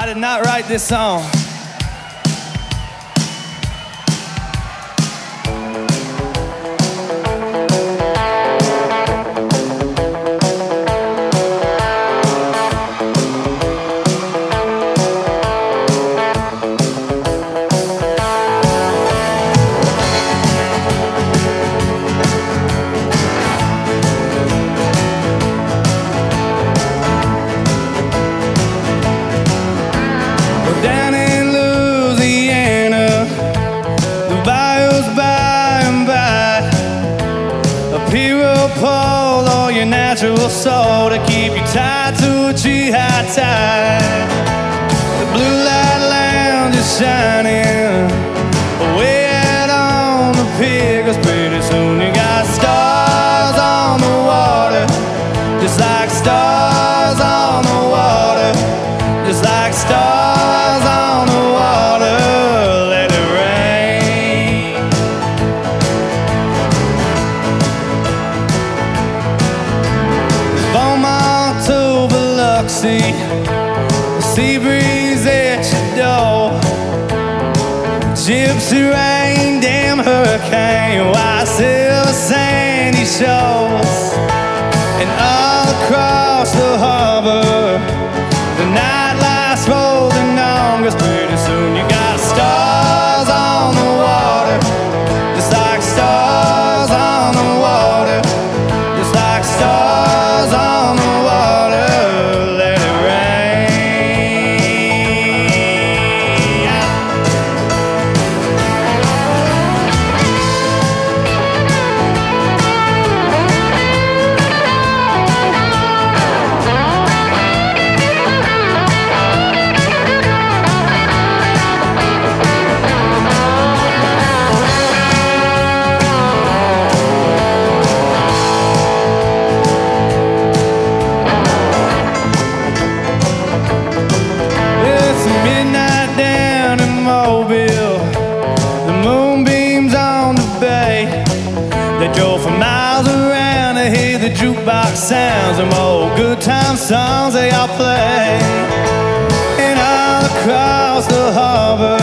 I did not write this song. Your natural soul to keep you tied to a high tide. The blue light lounge is shining way out on the pier. 'cause pretty soon you got stars on the water, just like stars on the water, just like stars Biloxi, the sea breeze at your door. Gypsy rain, damn hurricane, white silver sandy shores, They drove for miles around to hear the jukebox sounds and old good time songs they all play. And all across the harbor,